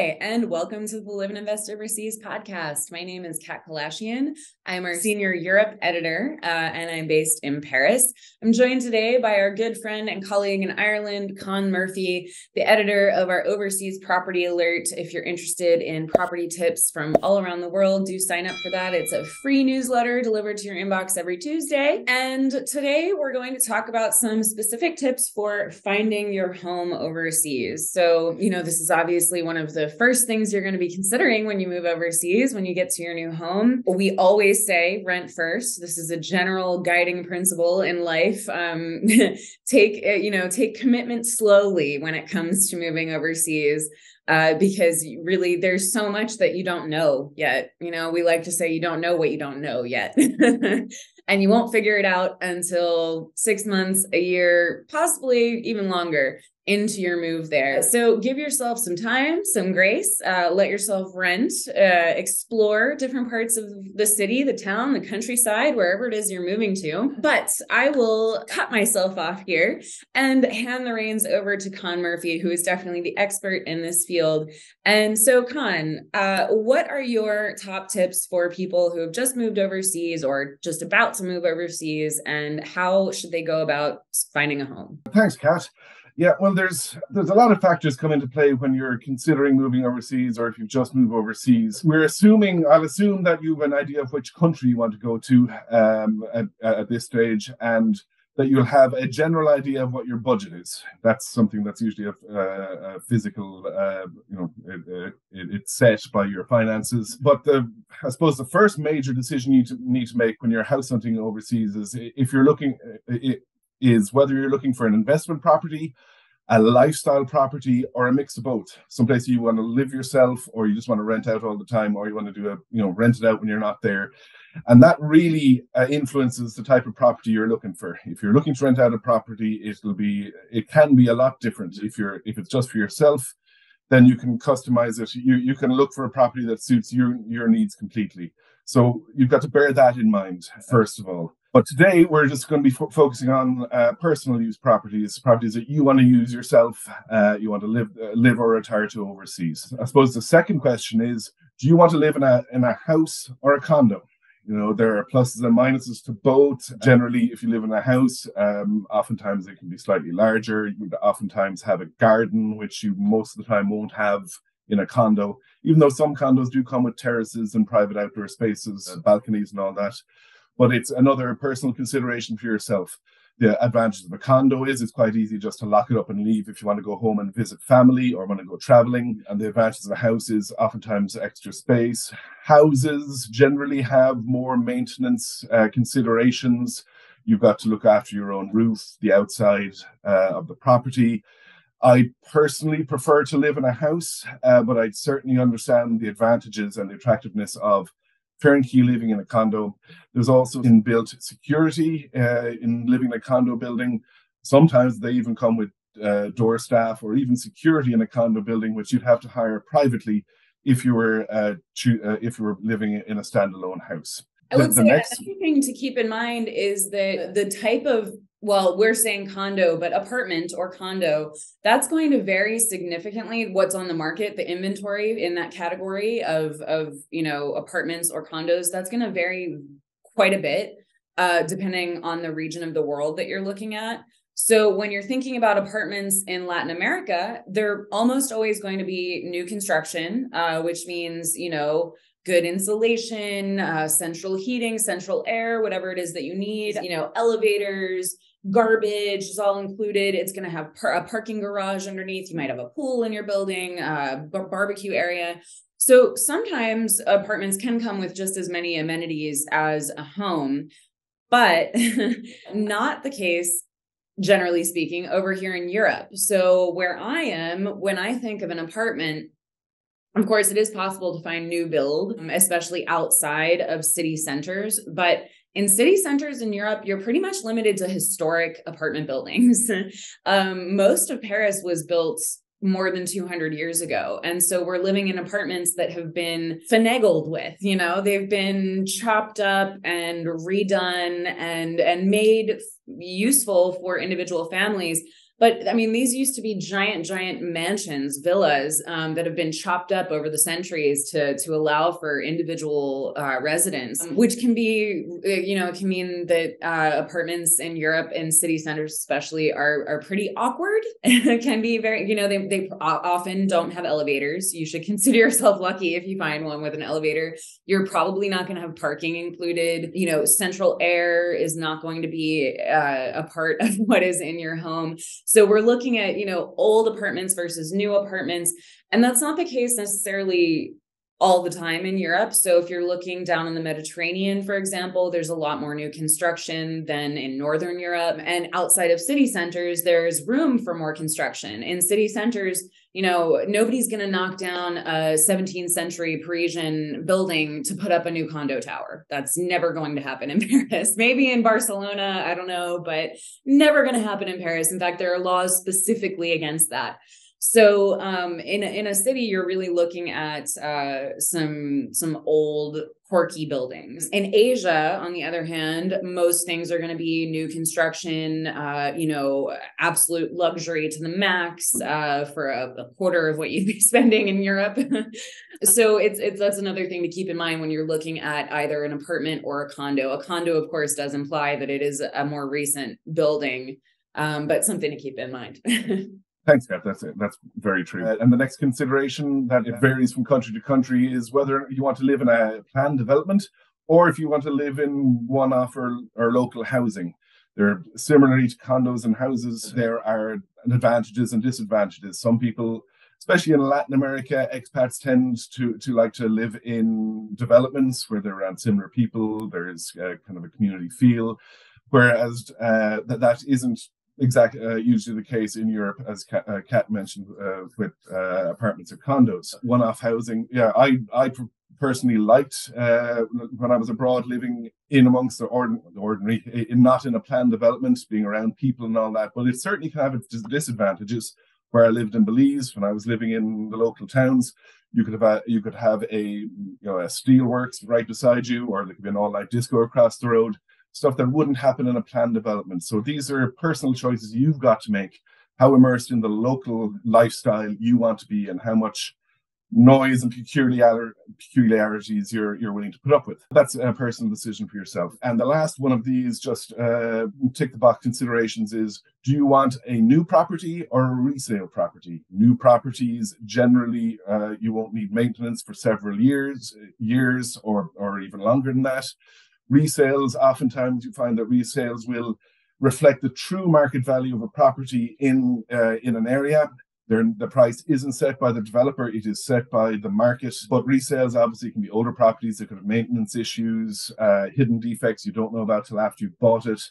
Hi, and welcome to the Live and Invest Overseas podcast. My name is Kat Kalashian. I'm our senior Europe editor, uh, and I'm based in Paris. I'm joined today by our good friend and colleague in Ireland, Con Murphy, the editor of our Overseas Property Alert. If you're interested in property tips from all around the world, do sign up for that. It's a free newsletter delivered to your inbox every Tuesday. And today we're going to talk about some specific tips for finding your home overseas. So, you know, this is obviously one of the first things you're going to be considering when you move overseas, when you get to your new home. We always say rent first. This is a general guiding principle in life. Um, take, uh, you know, take commitment slowly when it comes to moving overseas. Uh, because really there's so much that you don't know yet. You know, we like to say you don't know what you don't know yet. and you won't figure it out until six months, a year, possibly even longer into your move there. So give yourself some time, some grace, uh, let yourself rent, uh, explore different parts of the city, the town, the countryside, wherever it is you're moving to. But I will cut myself off here and hand the reins over to Con Murphy, who is definitely the expert in this field. And so, Con, uh, what are your top tips for people who have just moved overseas or just about to move overseas, and how should they go about finding a home? Thanks, Kat. Yeah, well, there's there's a lot of factors come into play when you're considering moving overseas, or if you just move overseas. We're assuming I'll assume that you have an idea of which country you want to go to um, at, at this stage, and that you'll have a general idea of what your budget is. That's something that's usually a, a physical, uh, you know, it, it, it's set by your finances. But the, I suppose the first major decision you need to make when you're house hunting overseas is if you're looking, is whether you're looking for an investment property, a lifestyle property, or a mix of both. Someplace you want to live yourself, or you just want to rent out all the time, or you want to do a you know rent it out when you're not there, and that really uh, influences the type of property you're looking for. If you're looking to rent out a property, it'll be it can be a lot different. If you're if it's just for yourself, then you can customize it. You you can look for a property that suits your your needs completely. So you've got to bear that in mind first of all. But today we're just going to be fo- focusing on uh, personal use properties, properties that you want to use yourself, uh, you want to live uh, live or retire to overseas. I suppose the second question is: Do you want to live in a in a house or a condo? You know, there are pluses and minuses to both. Generally, if you live in a house, um, oftentimes it can be slightly larger. You would oftentimes have a garden, which you most of the time won't have in a condo, even though some condos do come with terraces and private outdoor spaces, balconies, and all that but it's another personal consideration for yourself. The advantage of a condo is it's quite easy just to lock it up and leave if you want to go home and visit family or want to go traveling. And the advantage of a house is oftentimes extra space. Houses generally have more maintenance uh, considerations. You've got to look after your own roof, the outside uh, of the property. I personally prefer to live in a house, uh, but I certainly understand the advantages and the attractiveness of turnkey living in a condo. There's also inbuilt security uh, in living in a condo building. Sometimes they even come with uh, door staff or even security in a condo building, which you'd have to hire privately if you were uh, cho- uh, if you were living in a standalone house. I would the, say the next... another thing to keep in mind is that the type of well, we're saying condo, but apartment or condo, that's going to vary significantly what's on the market, the inventory in that category of of, you know, apartments or condos, that's going to vary quite a bit uh depending on the region of the world that you're looking at. So when you're thinking about apartments in Latin America, they're almost always going to be new construction, uh, which means, you know, good insulation, uh, central heating, central air, whatever it is that you need, you know, elevators, garbage is all included. It's going to have par- a parking garage underneath. You might have a pool in your building, a uh, barbecue area. So sometimes apartments can come with just as many amenities as a home, but not the case generally speaking over here in Europe. So where I am, when I think of an apartment, of course, it is possible to find new build, especially outside of city centers, but in city centers in Europe, you're pretty much limited to historic apartment buildings. um, most of Paris was built more than 200 years ago. And so we're living in apartments that have been finagled with, you know, they've been chopped up and redone and and made useful for individual families But I mean, these used to be giant, giant mansions, villas um, that have been chopped up over the centuries to to allow for individual uh, residence, which can be, uh, you know, it can mean that uh, apartments in Europe and city centers, especially, are are pretty awkward. can be very, you know, they they often don't have elevators. You should consider yourself lucky if you find one with an elevator. You're probably not going to have parking included. You know, central air is not going to be uh, a part of what is in your home. So we're looking at, you know, old apartments versus new apartments. And that's not the case necessarily all the time in Europe. So if you're looking down in the Mediterranean, for example, there's a lot more new construction than in Northern Europe. And outside of city centers, there's room for more construction. In city centers, you know, nobody's going to knock down a 17th century Parisian building to put up a new condo tower. That's never going to happen in Paris. Maybe in Barcelona, I don't know, but never going to happen in Paris. In fact, there are laws specifically against that. So um, in a, in a city, you're really looking at uh, some some old quirky buildings. In Asia, on the other hand, most things are going to be new construction. Uh, you know, absolute luxury to the max uh, for a, a, quarter of what you'd be spending in Europe. so it's it's that's another thing to keep in mind when you're looking at either an apartment or a condo. A condo, of course, does imply that it is a more recent building, um, but something to keep in mind. Thanks, Kat. That's it. That's very true. Uh, and the next consideration that it varies from country to country is whether you want to live in a planned development or if you want to live in one-off or, or local housing. There, are similarly to condos and houses, there are advantages and disadvantages. Some people, especially in Latin America, expats tend to to like to live in developments where they're around similar people. There is kind of a community feel, whereas uh, that that isn't exactly uh, usually the case in Europe, as Kat, uh, mentioned, uh, with uh, apartments or condos. One-off housing. Yeah, I I personally liked uh, when I was abroad, living in amongst the ordin- ordinary, in, not in a planned development, being around people and all that. But it certainly can have its disadvantages. Where I lived in Belize, when I was living in the local towns, you could have a, you could have a you know a steelworks right beside you, or there could be an all-night disco across the road stuff that wouldn't happen in a planned development. So these are personal choices you've got to make. How immersed in the local lifestyle you want to be, and how much noise and peculiarities you're you're willing to put up with. That's a personal decision for yourself. And the last one of these, just uh, tick the box considerations, is: Do you want a new property or a resale property? New properties generally uh, you won't need maintenance for several years, years or or even longer than that resales, oftentimes you find that resales will reflect the true market value of a property in uh, in an area. They're, the price isn't set by the developer; it is set by the market. But resales obviously can be older properties that could have maintenance issues, uh, hidden defects you don't know about till after you've bought it.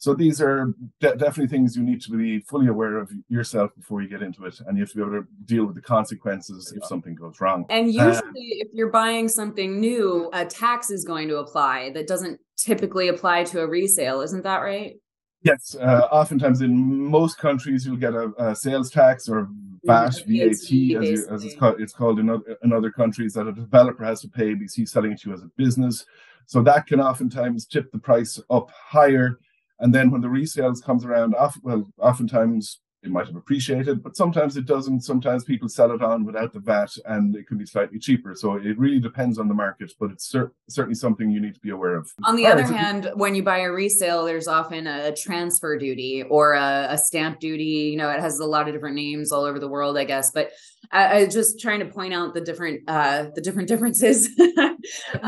So these are de- definitely things you need to be fully aware of yourself before you get into it, and you have to be able to deal with the consequences if something goes wrong. And uh, usually, um, if you're buying something new, a tax is going to apply that doesn't typically apply to a resale. Isn't that right? Yes, uh, oftentimes in most countries you'll get a, a sales tax or VAT, VAT, as, you, as it's, called, it's called in other, in other countries that a developer has to pay because he's selling it to you as a business. So that can oftentimes tip the price up higher and then when the resales comes around, well, oftentimes it might have appreciated, but sometimes it doesn't. Sometimes people sell it on without the VAT and it can be slightly cheaper. So it really depends on the market, but it's cer- certainly something you need to be aware of. On the All other right, hand, so- when you buy a resale, there's often a transfer duty or a, a, stamp duty. You know, it has a lot of different names all over the world, I guess. But I, I just trying to point out the different uh, the different differences.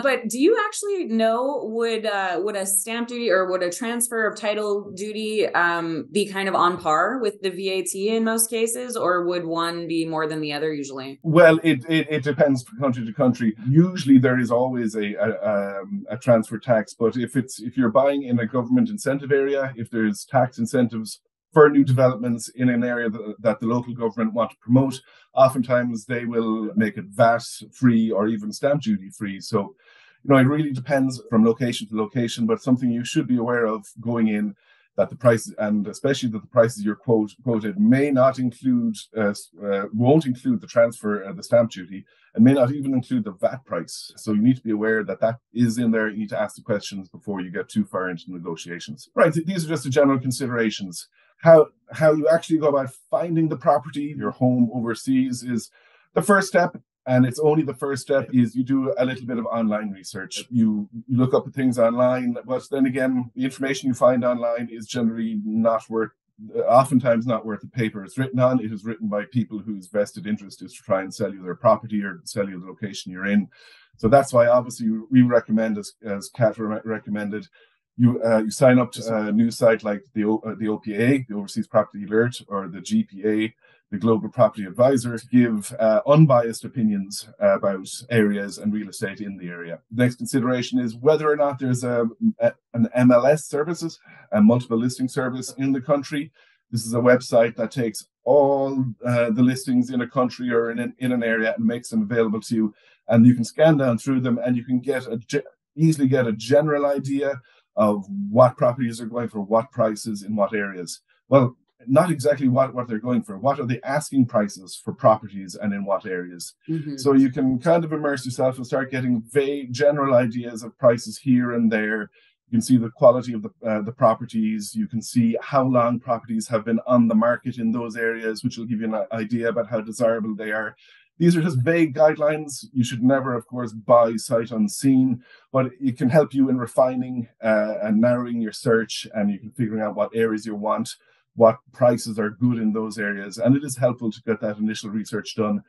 but do you actually know would uh, would a stamp duty or would a transfer of title duty um, be kind of on par with the VAT in most cases, or would one be more than the other usually? Well, it it, it depends from country to country. Usually, there is always a a, um, a transfer tax, but if it's if you're buying in a government incentive area, if there's tax incentives for new developments in an area that, that, the local government want to promote. Oftentimes, they will make it VAT free or even stamp duty free. So, you know, it really depends from location to location, but something you should be aware of going in that the price and especially that the prices you're quote, quoted may not include uh, uh, won't include the transfer uh, the stamp duty and may not even include the VAT price. So you need to be aware that that is in there. You need to ask the questions before you get too far into negotiations. Right. These are just the general considerations. how how you actually go about finding the property, your home overseas is the first step. And it's only the first step is you do a little bit of online research. You, look up things online, but then again, the information you find online is generally not worth oftentimes not worth the paper it's written on. It is written by people whose vested interest is to try and sell you their property or sell you the location you're in. So that's why obviously we recommend, as as Kat recommended, you uh, you sign up to a news site like the uh, the OPA, the Overseas Property Alert, or the GPA, the Global Property Advisor, give uh, unbiased opinions about areas and real estate in the area. Next consideration is whether or not there's a, a an MLS services, a multiple listing service in the country. This is a website that takes all uh, the listings in a country or in an, in an area and makes them available to you. And you can scan down through them and you can get a easily get a general idea of what properties are going for what prices in what areas. Well, not exactly what, what they're going for. What are the asking prices for properties and in what areas? Mm-hmm. So you can kind of immerse yourself and start getting vague general ideas of prices here and there. You can see the quality of the, uh, the properties. You can see how long properties have been on the market in those areas, which will give you an idea about how desirable they are. These are just vague guidelines. You should never, of course, buy sight unseen, but it can help you in refining uh, and narrowing your search, and you can figuring out what areas you want, what prices are good in those areas, and it is helpful to get that initial research done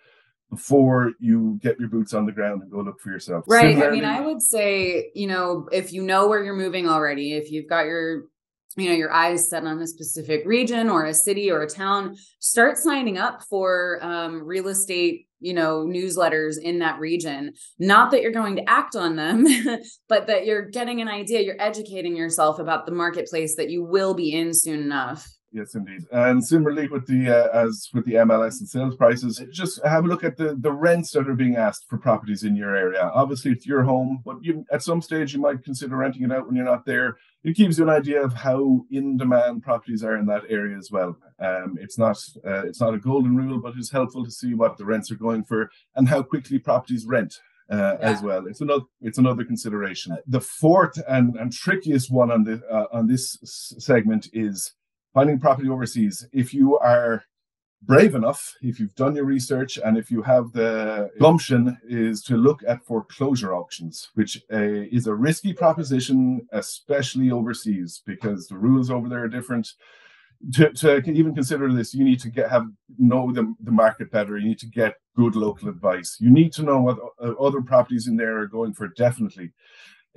before you get your boots on the ground and go look for yourself. Right. Similarly, I mean, I would say, you know, if you know where you're moving already, if you've got your you know your eyes set on a specific region or a city or a town start signing up for um, real estate you know newsletters in that region not that you're going to act on them but that you're getting an idea you're educating yourself about the marketplace that you will be in soon enough Yes, indeed. And similarly with the uh, as with the MLS and sales prices, just have a look at the the rents that are being asked for properties in your area. Obviously, it's your home, but you at some stage you might consider renting it out when you're not there. It gives you an idea of how in demand properties are in that area as well. Um, it's not uh, it's not a golden rule, but it's helpful to see what the rents are going for and how quickly properties rent. Uh, yeah. as well. It's another it's another consideration. The fourth and, and trickiest one on the uh, on this segment is finding property overseas, if you are brave enough, if you've done your research, and if you have the gumption, is to look at foreclosure auctions, which uh, is a risky proposition, especially overseas, because the rules over there are different. To, to even consider this, you need to get have know the, the market better. You need to get good local advice. You need to know what other properties in there are going for definitely.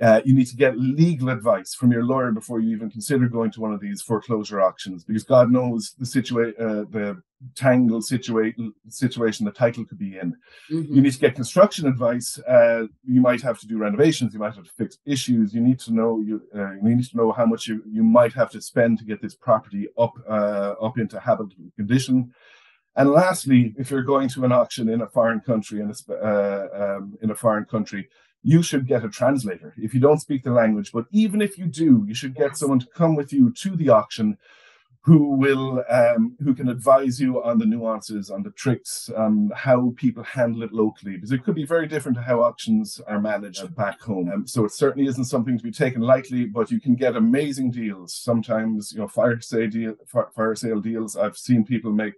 Uh, you need to get legal advice from your lawyer before you even consider going to one of these foreclosure auctions, because God knows the situation, uh, the tangled situation situation the title could be in. Mm-hmm. You need to get construction advice. Uh, you might have to do renovations. You might have to fix issues. You need to know you, uh, you need to know how much you, you might have to spend to get this property up uh, up into habitable condition. And lastly, if you're going to an auction in a foreign country in a, uh, um, in a foreign country, you should get a translator if you don't speak the language. But even if you do, you should get someone to come with you to the auction who will um, who can advise you on the nuances, on the tricks, on how people handle it locally, because it could be very different to how auctions are managed back home. Um, so it certainly isn't something to be taken lightly, but you can get amazing deals. Sometimes, you know, fire sale deal, fire sale deals. I've seen people make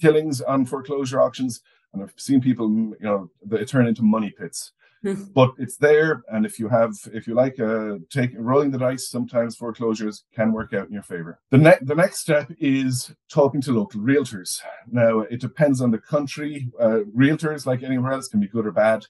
killings on foreclosure auctions, and I've seen people, you know, they turn into money pits. but it's there, and if you have, if you like, uh, take rolling the dice, sometimes foreclosures can work out in your favor. The next, the next step is talking to local realtors. Now, it depends on the country. Uh, realtors, like anywhere else, can be good or bad.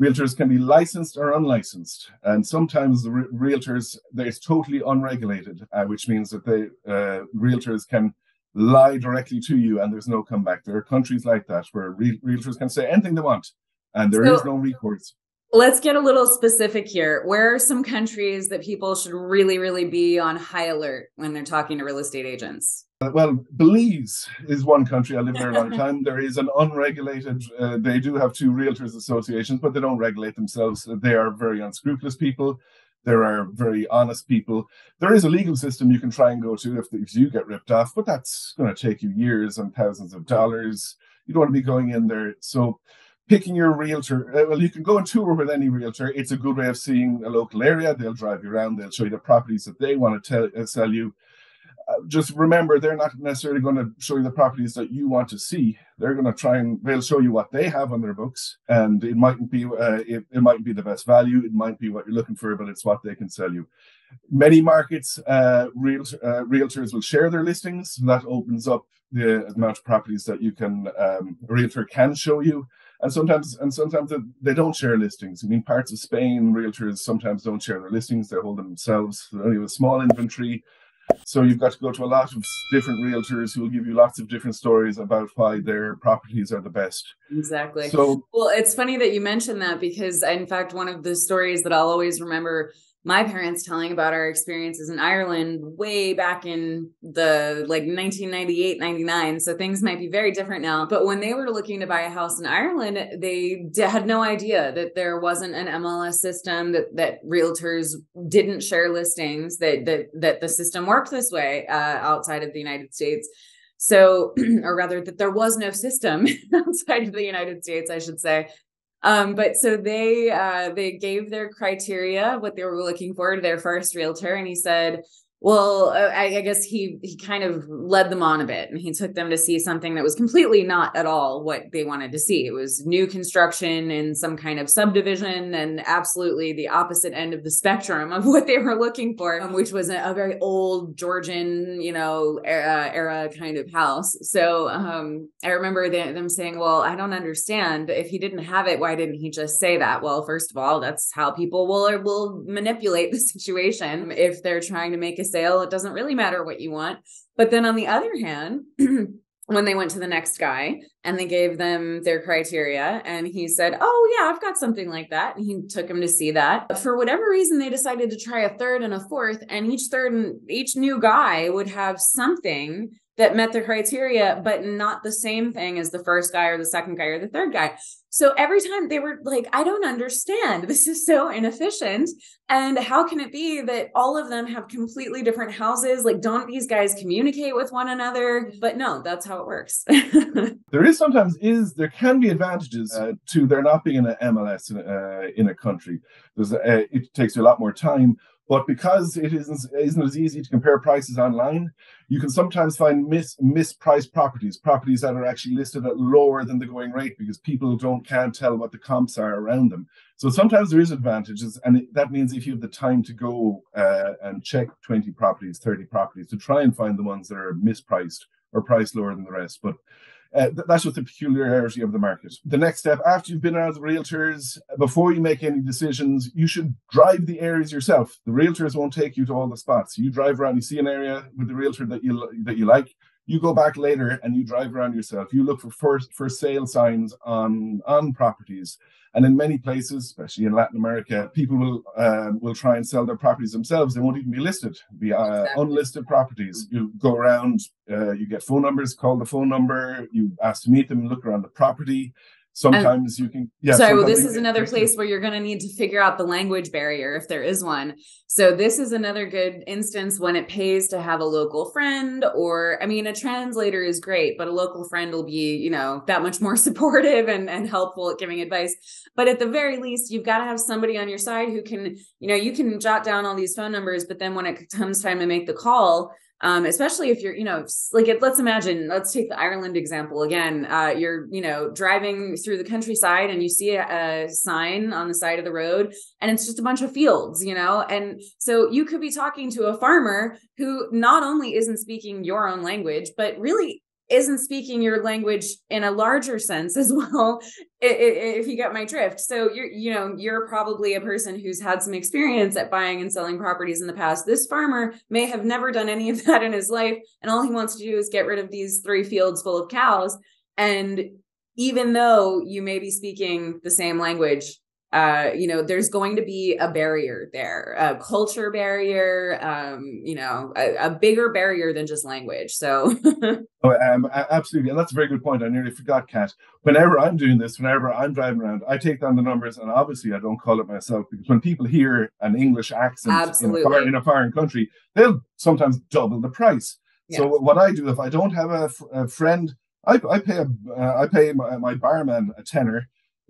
Realtors can be licensed or unlicensed, and sometimes the re- realtors they're totally unregulated, uh, which means that the uh, realtors can lie directly to you and there's no comeback. There are countries like that where re- realtors can say anything they want and there so, is no recourse. Let's get a little specific here. Where are some countries that people should really, really be on high alert when they're talking to real estate agents? Uh, well, Belize is one country. I lived there a long time. There is an unregulated, uh, they do have two realtors associations, but they don't regulate themselves. They are very unscrupulous people. There are very honest people. There is a legal system you can try and go to if, if you get ripped off, but that's going to take you years and thousands of dollars. You don't want to be going in there. So, picking your realtor. Uh, well, you can go and tour with any realtor. It's a good way of seeing a local area. They'll drive you around. They'll show you the properties that they want to tell, uh, sell you. just remember they're not necessarily going to show you the properties that you want to see they're going to try and they'll show you what they have on their books and it mightn't be uh, it, it mightn't be the best value it might be what you're looking for but it's what they can sell you many markets uh, real, uh, realtors will share their listings that opens up the amount of properties that you can um, a realtor can show you and sometimes and sometimes they don't share listings. I mean, parts of Spain, realtors sometimes don't share their listings; they hold them themselves. They only have a small inventory, so you've got to go to a lot of different realtors who will give you lots of different stories about why their properties are the best. Exactly. So, well, it's funny that you mentioned that because, in fact, one of the stories that I'll always remember my parents telling about our experiences in Ireland way back in the like 1998, 99. So things might be very different now. But when they were looking to buy a house in Ireland, they d- had no idea that there wasn't an MLS system, that, that realtors didn't share listings, that, that, that the system worked this way uh, outside of the United States. So, or rather, that there was no system outside of the United States, I should say. Um, but so they uh, they gave their criteria, what they were looking for to their first realtor, and he said, well uh, I, I, guess he he kind of led them on a bit and he took them to see something that was completely not at all what they wanted to see. It was new construction in some kind of subdivision and absolutely the opposite end of the spectrum of what they were looking for um, which was a, a, very old georgian you know era, era kind of house. So um, i remember they, them saying well i don't understand. If he didn't have it why didn't he just say that? Well first of all that's how people will will manipulate the situation if they're trying to make a sale. It doesn't really matter what you want. But then on the other hand, when they went to the next guy and they gave them their criteria and he said oh yeah i've got something like that and he took him to see that but for whatever reason they decided to try a third and a fourth and each third and each new guy would have something that met the criteria, but not the same thing as the first guy or the second guy or the third guy. So every time they were like, I don't understand. This is so inefficient. And how can it be that all of them have completely different houses? Like, don't these guys communicate with one another? But no, that's how it works. there is sometimes is there can be advantages uh, to there not being an MLS in, uh, in a country. Uh, it takes you a lot more time but because it isn't, isn't as easy to compare prices online, you can sometimes find mis, mispriced properties, properties that are actually listed at lower than the going rate because people don't can't tell what the comps are around them. So sometimes there is advantages, and that means if you have the time to go uh, and check 20 properties, 30 properties to try and find the ones that are mispriced or priced lower than the rest. But uh, that's just the peculiarity of the market. The next step, after you've been around the realtors, before you make any decisions, you should drive the areas yourself. The realtors won't take you to all the spots. You drive around, you see an area with the realtor that you that you like. You go back later and you drive around yourself. You look for first for sale signs on on properties. And in many places, especially in Latin America, people will um, will try and sell their properties themselves. They won't even be listed, be uh, unlisted properties. You go around, uh, you get phone numbers, call the phone number, you ask to meet them, look around the property. Sometimes you can. Yeah. Sorry, well, this is another place where you're going to need to figure out the language barrier if there is one. So this is another good instance when it pays to have a local friend, or I mean, a translator is great, but a local friend will be, you know, that much more supportive and and helpful at giving advice. But at the very least, you've got to have somebody on your side who can, you know, you can jot down all these phone numbers, but then when it comes time to make the call um, especially if you're, you know, like it, let's imagine, let's take the Ireland example again. Uh, you're, you know, driving through the countryside and you see a, a, sign on the side of the road and it's just a bunch of fields, you know, and so you could be talking to a farmer who not only isn't speaking your own language, but really isn't speaking your language in a larger sense as well if you get my drift. So you're you know you're probably a person who's had some experience at buying and selling properties in the past. This farmer may have never done any of that in his life and all he wants to do is get rid of these three fields full of cows. And even though you may be speaking the same language uh, you know, there's going to be a barrier there, a culture barrier, um, you know, a, a bigger barrier than just language. So, oh, um, absolutely, and that's a very good point. I nearly forgot, Kat. Whenever I'm doing this, whenever I'm driving around, I take down the numbers, and obviously, I don't call it myself because when people hear an English accent in a, far, in a, foreign country, they'll sometimes double the price. Yes. So, what I do if I don't have a, a friend, I, I pay a, uh, I pay my, my barman a tenner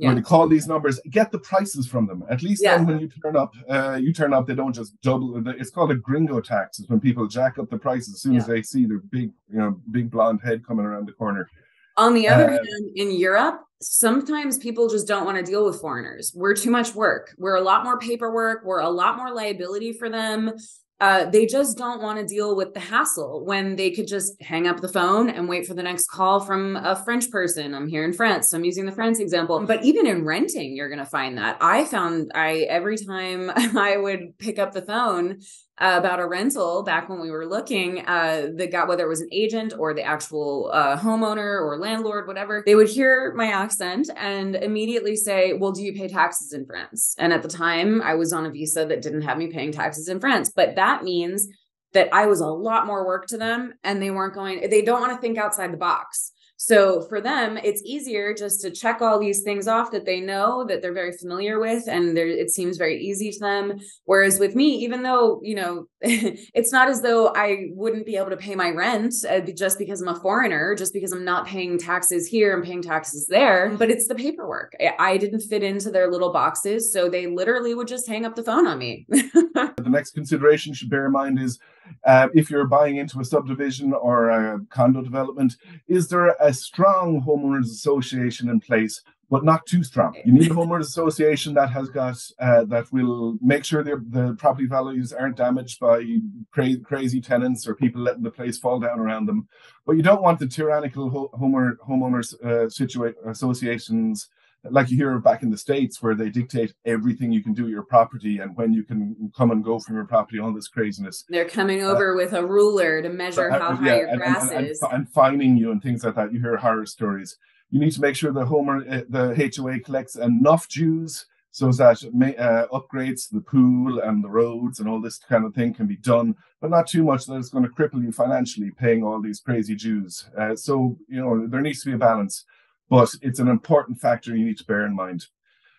yeah. they call these numbers, get the prices from them. At least yeah. then when you turn up, uh, you turn up, they don't just double. It's called a gringo tax. It's when people jack up the prices as soon yeah. as they see their big, you know, big blonde head coming around the corner. On the other uh, hand, in Europe, sometimes people just don't want to deal with foreigners. We're too much work. We're a lot more paperwork. We're a lot more liability for them uh, they just don't want to deal with the hassle when they could just hang up the phone and wait for the next call from a French person. I'm here in France, so I'm using the France example. But even in renting, you're going to find that. I found I every time I would pick up the phone, uh, about a rental back when we were looking uh the guy whether it was an agent or the actual uh, homeowner or landlord whatever they would hear my accent and immediately say well do you pay taxes in france? And at the time i was on a visa that didn't have me paying taxes in france but that means that i was a lot more work to them and they weren't going they don't want to think outside the box so for them, it's easier just to check all these things off that they know that they're very familiar with, and it seems very easy to them. Whereas with me, even though you know, it's not as though I wouldn't be able to pay my rent uh, just because I'm a foreigner, just because I'm not paying taxes here and paying taxes there. But it's the paperwork. I didn't fit into their little boxes, so they literally would just hang up the phone on me. the next consideration should bear in mind is uh, if you're buying into a subdivision or a condo development, is there a strong homeowners association in place, but not too strong? You need a homeowners association that has got uh, that will make sure the, property values aren't damaged by cra- crazy tenants or people letting the place fall down around them. But you don't want the tyrannical ho- homeowner, homeowners uh, situa- associations like you hear back in the states where they dictate everything you can do at your property and when you can come and go from your property all this craziness. They're coming uh, over uh, with a ruler to measure uh, how high yeah, your grass and, is. and, and, fining you and things like that. You hear horror stories. You need to make sure the homer uh, the hoa collects enough dues so that may, uh, upgrades to the pool and the roads and all this kind of thing can be done, but not too much that it's going to cripple you financially paying all these crazy dues. Uh, so you know there needs to be a balance but it's an important factor you need to bear in mind.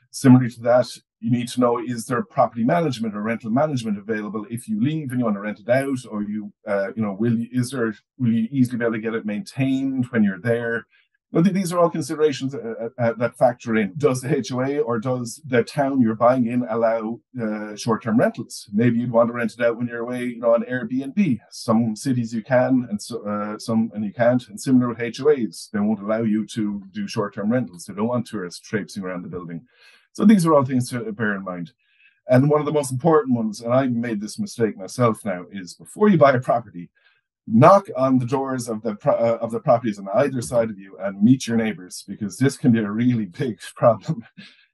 Similarly to that, you need to know is there property management or rental management available if you leave and you want to rent it out, or you, uh, you know, will you, is there will you easily be able to get it maintained when you're there? Well, these are all considerations uh, uh, uh, that factor in. Does the HOA or does the town you're buying in allow uh, short-term rentals? Maybe you'd want to rent it out when you're away, you know, on Airbnb. Some cities you can, and so, uh, some and you can't. And similar with HOAs, they won't allow you to do short-term rentals. They don't want tourists traipsing around the building. So these are all things to bear in mind. And one of the most important ones, and I made this mistake myself now, is before you buy a property, knock on the doors of the uh, of the properties on either side of you and meet your neighbors because this can be a really big problem.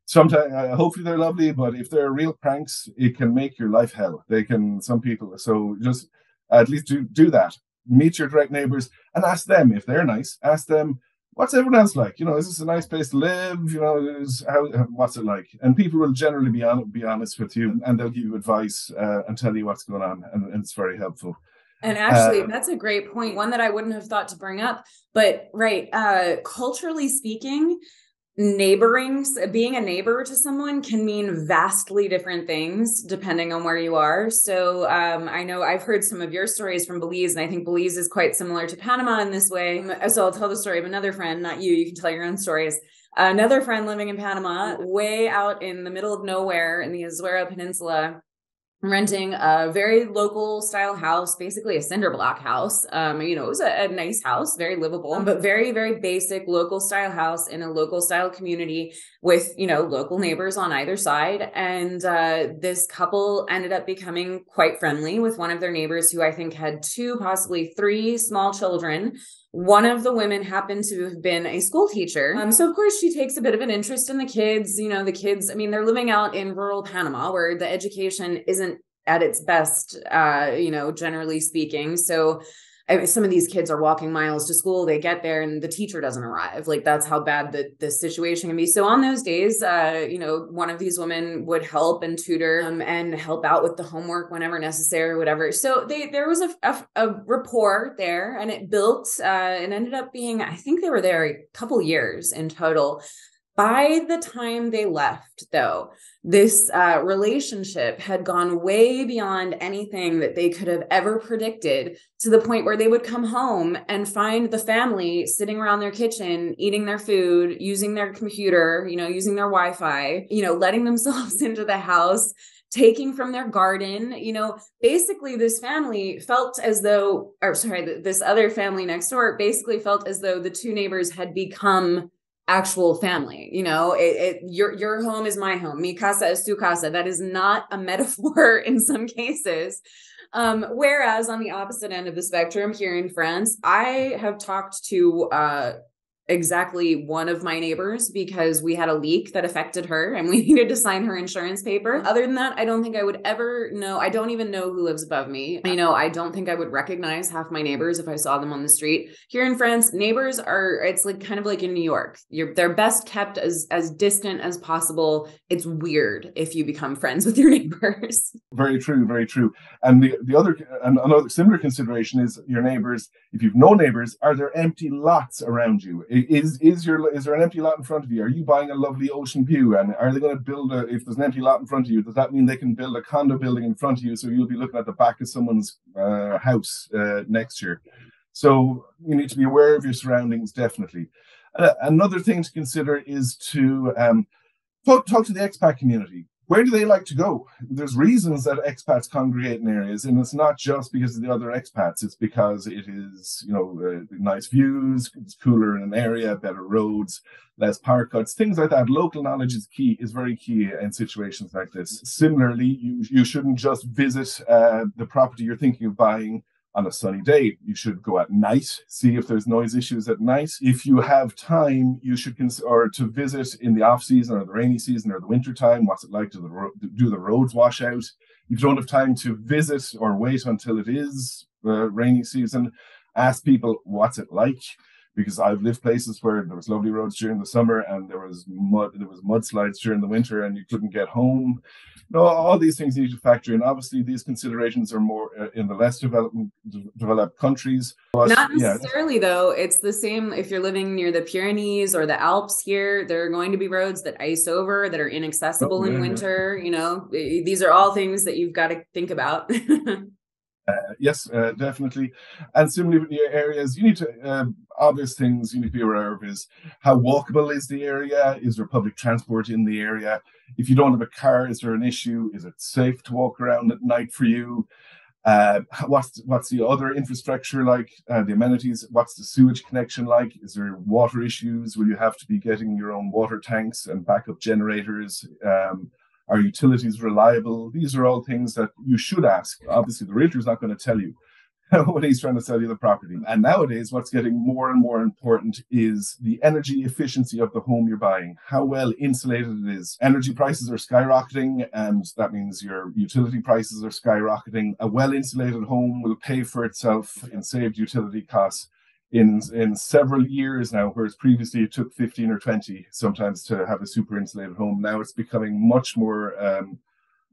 Sometimes uh, hopefully they're lovely but if they're real pranks it can make your life hell. They can some people so just at least do do that. Meet your direct neighbors and ask them if they're nice. Ask them what's everyone else like? You know is this a nice place to live? You know is how what's it like? And people will generally be on be honest with you and they'll give you advice uh, and tell you what's going on and, and it's very helpful and actually, uh, that's a great. One that I wouldn't have thought to bring up. But right, uh, culturally speaking, neighboring, being a neighbor to someone can mean vastly different things depending on where you are. So um, I know I've heard some of your stories from Belize, and I think Belize is quite similar to Panama in this way. So I'll tell the story of another friend, not you. You can tell your own stories. Another friend living in Panama, way out in the middle of nowhere in the Azuero Peninsula renting a very local style house, basically a cinder block house. Um, you know, it was a, a, nice house, very livable, but very, very basic local style house in a local style community with, you know, local neighbors on either side. And uh, this couple ended up becoming quite friendly with one of their neighbors who I think had two, possibly three small children. One of the women happened to have been a school teacher. Um, so, of course, she takes a bit of an interest in the kids. You know, the kids, I mean, they're living out in rural Panama where the education isn't at its best, uh, you know, generally speaking. So, some of these kids are walking miles to school they get there and the teacher doesn't arrive. Like that's how bad the, the situation can be. So on those days uh, you know one of these women would help and tutor um, and help out with the homework whenever necessary whatever. So they there was a, a, a rapport there and it built uh, and ended up being i think they were there a couple years in total By the time they left, though, this uh, relationship had gone way beyond anything that they could have ever predicted to the point where they would come home and find the family sitting around their kitchen, eating their food, using their computer, you know, using their Wi Fi, you know, letting themselves into the house taking from their garden you know. Basically this family felt as though or sorry this other family next door basically felt as though the two neighbors had become actual family. You know, it, it, your your home is my home. Mi casa es tu casa. That is not a metaphor in some cases. Um, whereas on the opposite end of the spectrum here in France, I have talked to uh, exactly one of my neighbors because we had a leak that affected her and we needed to sign her insurance paper. Mm-hmm. Other than that, I don't think I would ever know. I don't even know who lives above me. You know, I don't think I would recognize half my neighbors if I saw them on the street. Here in France, neighbors are it's like kind of like in New York. You're they're best kept as as distant as possible. It's weird if you become friends with your neighbors. Very true, very true. And the the other and another similar consideration is your neighbors. If you've no neighbors, are there empty lots around you? Is is your is there an empty lot in front of you? Are you buying a lovely ocean view? And are they going to build a? If there's an empty lot in front of you, does that mean they can build a condo building in front of you? So you'll be looking at the back of someone's uh, house uh, next year. So you need to be aware of your surroundings, definitely. Uh, another thing to consider is to um, talk, talk to the expat community where do they like to go? There's reasons that expats congregate in areas, and it's not just because of the other expats. It's because it is, you know, uh, nice views, it's cooler in an area, better roads, less power cuts, things like that. Local knowledge is key, is very key in situations like this. Similarly, you you shouldn't just visit uh, the property you're thinking of buying on a sunny day. You should go at night, see if there's noise issues at night. If you have time, you should consider to visit in the off season or the rainy season or the winter time. What's it like? Do the ro- do the roads wash out? If you don't have time to visit or wait until it is uh, rainy season, ask people what's it like because I've lived places where there was lovely roads during the summer and there was mud, there was mudslides during the winter, and you couldn't get home. No, all these things need to factor in. Obviously, these considerations are more uh, in the less developed developed countries. But, Not necessarily, yeah. though. It's the same if you're living near the Pyrenees or the Alps. Here, there are going to be roads that ice over that are inaccessible oh, yeah, in winter. Yeah. You know, these are all things that you've got to think about. Uh, yes, uh, definitely. And similarly with the areas, you need to um, obvious things you need to be aware of is how walkable is the area? Is there public transport in the area? If you don't have a car, is there an issue? Is it safe to walk around at night for you? Uh, what's what's the other infrastructure like? Uh, the amenities. What's the sewage connection like? Is there water issues? Will you have to be getting your own water tanks and backup generators? Um, are utilities reliable? These are all things that you should ask. Obviously, the realtor is not going to tell you when he's trying to sell you the property. And nowadays, what's getting more and more important is the energy efficiency of the home you're buying, how well insulated it is. Energy prices are skyrocketing, and that means your utility prices are skyrocketing. A well insulated home will pay for itself in saved utility costs in in several years now, whereas previously it took 15 or 20 sometimes to have a super insulated home. Now it's becoming much more um,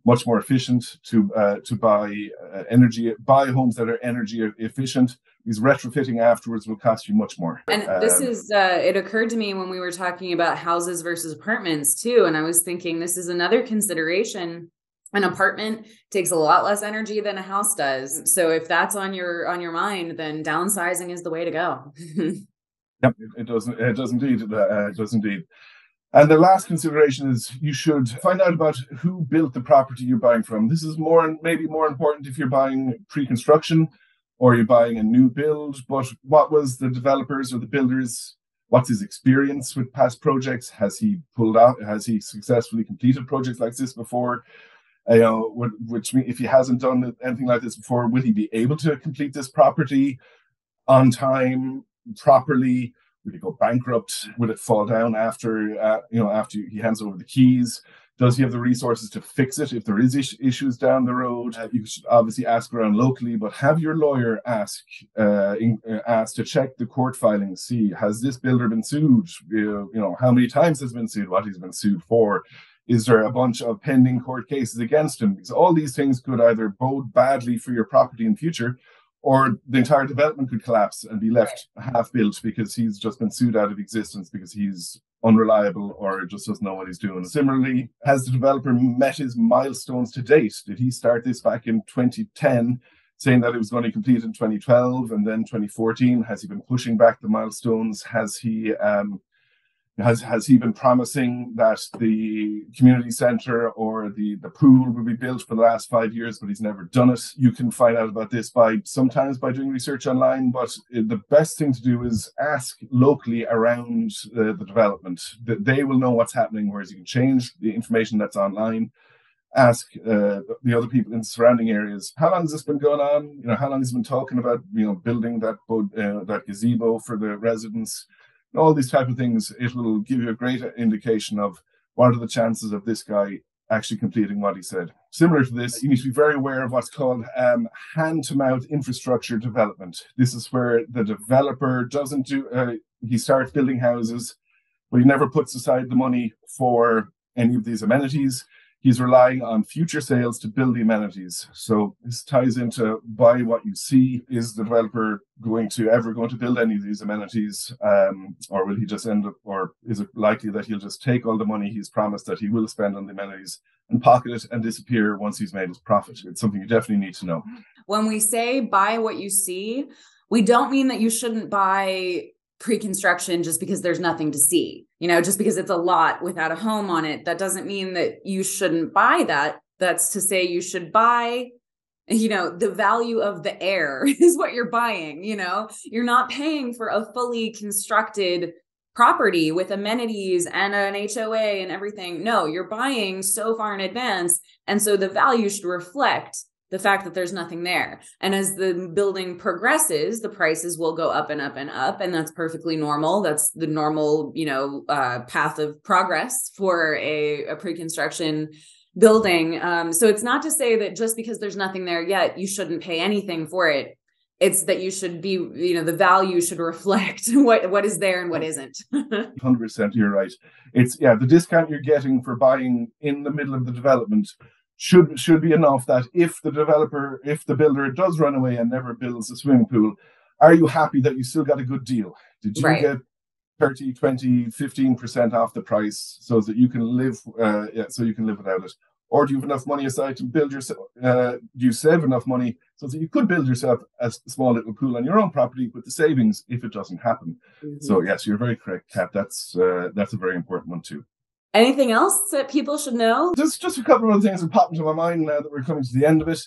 much more efficient to uh, to buy uh, energy buy homes that are energy efficient because retrofitting afterwards will cost you much more. And um, this is uh, it occurred to me when we were talking about houses versus apartments too, and I was thinking this is another consideration an apartment takes a lot less energy than a house does. So if that's on your on your mind then downsizing is the way to go. Yep it does it does indeed uh, it does indeed. And the last consideration is you should find out about who built the property you're buying from. This is more and maybe more important if you're buying pre-construction or you're buying a new build but what was the developers or the builders what's his experience with past projects? Has he pulled out has he successfully completed projects like this before you know, which if he hasn't done anything like this before, will he be able to complete this property on time, properly? Will he go bankrupt? Will it fall down after, uh, you know, after he hands over the keys? Does he have the resources to fix it if there is is- issues down the road? Uh, you should obviously ask around locally, but have your lawyer ask uh, in, uh, ask to check the court filings. See, has this builder been sued? You know, how many times has been sued? What he's been sued for? Is there a bunch of pending court cases against him? Because all these things could either bode badly for your property in future, or the entire development could collapse and be left half built because he's just been sued out of existence because he's unreliable or just doesn't know what he's doing. Similarly, has the developer met his milestones to date? Did he start this back in 2010? saying that it was going to complete in 2012 and then 2014 has he been pushing back the milestones has he um, has has he been promising that the community center or the the pool will be built for the last five years but he's never done it? You can find out about this by sometimes by doing research online but the best thing to do is ask locally around uh, the development. That they will know what's happening whereas you can change the information that's online. Ask uh, the other people in the surrounding areas how long has this been going on? You know how long has been talking about you know building that uh, that gazebo for the residents all these type of things, it will give you a great indication of what are the chances of this guy actually completing what he said. Similar to this, you need to be very aware of what's called um, hand-to-mouth infrastructure development. This is where the developer doesn't do, uh, he starts building houses, but he never puts aside the money for any of these amenities he's relying on future sales to build the amenities. So this ties into buy what you see. Is the developer going to ever going to build any of these amenities, um, or will he just end up, or is it likely that he'll just take all the money he's promised that he will spend on the amenities and pocket it and disappear once he's made his profit? It's something you definitely need to know. When we say buy what you see, we don't mean that you shouldn't buy pre-construction just because there's nothing to see you know just because it's a lot without a home on it. That doesn't mean that you shouldn't buy that. That's to say you should buy you know the value of the air is what you're buying you know? You're not paying for a fully constructed property with amenities and an HOA and everything. No you're buying so far in advance. And so the value should reflect the fact that there's nothing there. And as the building progresses, the prices will go up and up and up. And that's perfectly normal. That's the normal, you know, uh, path of progress for a, a pre construction building. Um, so it's not to say that just because there's nothing there yet, you shouldn't pay anything for it. It's that you should be, you know, the value should reflect what what is there and what isn't. Hundred percent, you're right. It's yeah, the discount you're getting for buying in the middle of the development should should be enough that if the developer, if the builder does run away and never builds a swimming pool, are you happy that you still got a good deal? Did you right. get 30, 20, 15% off the price so that you can live uh, yeah, so you can live without it? Or do you have enough money aside to build yourself? Uh, do you save enough money so that you could build yourself a small little pool on your own property with the savings if it doesn't happen? Mm-hmm. So yes, you're very correct, Kat. That's uh, that's a very important one too. Anything else that people should know? Just just a couple of things that pop into my mind now that we're coming to the end of it.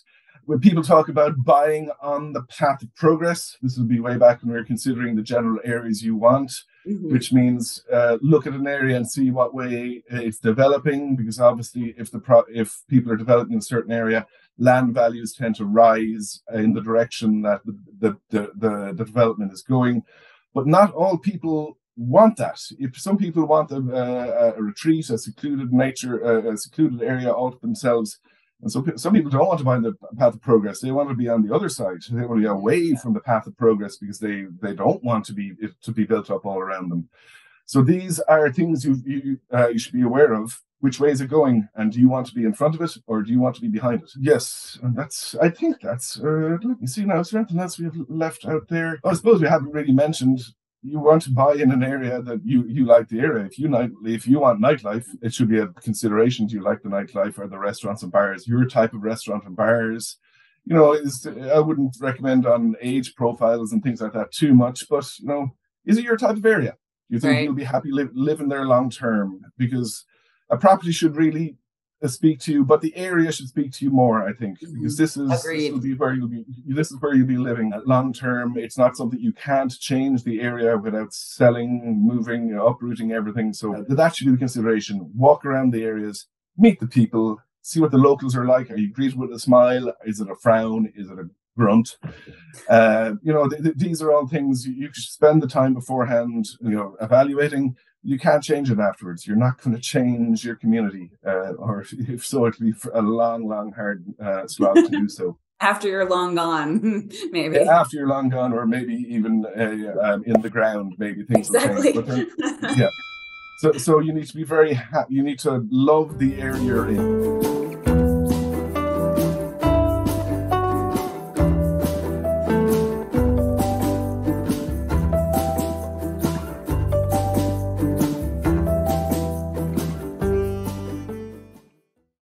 When people talk about buying on the path of progress, this would be way back when we were considering the general areas you want, mm-hmm. which means uh, look at an area and see what way it's developing. Because obviously, if the pro- if people are developing in a certain area, land values tend to rise in the direction that the the, the, the, the development is going. But not all people want that. If some people want a, a, a retreat, a secluded nature, a, a, secluded area all to themselves, and so some people don't want to find the path of progress. They want to be on the other side. They want to be away from the path of progress because they they don't want to be to be built up all around them. So these are things you you, uh, you should be aware of. Which way is it going, and do you want to be in front of it or do you want to be behind it? Yes, and that's. I think that's. Uh, let me see now. Is there anything else we have left out there? Oh, I suppose we haven't really mentioned you want to buy in an area that you you like the area. If you night if you want nightlife, it should be a consideration. Do you like the nightlife or the restaurants and bars? Your type of restaurant and bars, you know, is I wouldn't recommend on age profiles and things like that too much. But you know, is it your type of area? Do you think right. you'll be happy li- living there long term? Because a property should really speak to you, but the area should speak to you more, I think, mm-hmm. because this is this will be where you'll be this is where you'll be living long term. It's not something you can't change the area without selling, moving, uprooting everything. So that should be the consideration. Walk around the areas, meet the people, see what the locals are like. Are you greeted with a smile? Is it a frown? Is it a grunt? Uh, you know, th- th- these are all things you, you should spend the time beforehand, you know, evaluating you can't change it afterwards. You're not going to change your community, uh, or if so, it'll be a long, long, hard uh, slog to do so. After you're long gone, maybe. Yeah, after you're long gone, or maybe even uh, um, in the ground, maybe things exactly. will change. But yeah. So, so you need to be very happy. You need to love the area you're in.